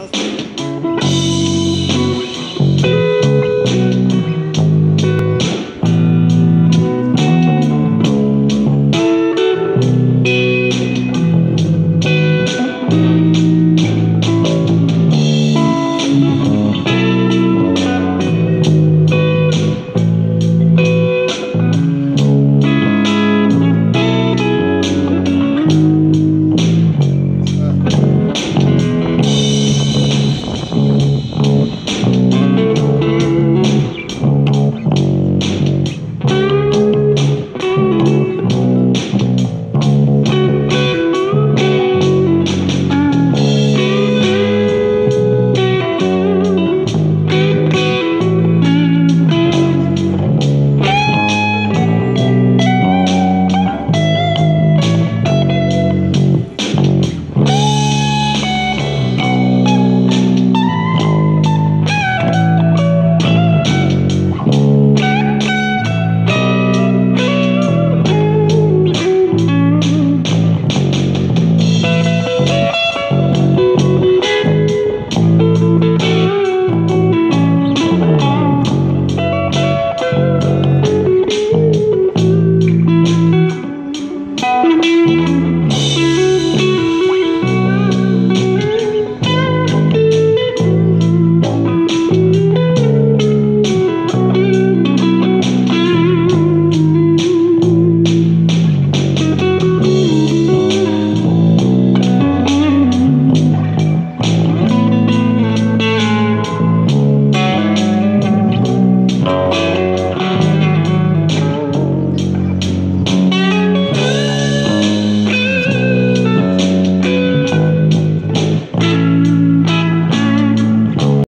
Sounds good.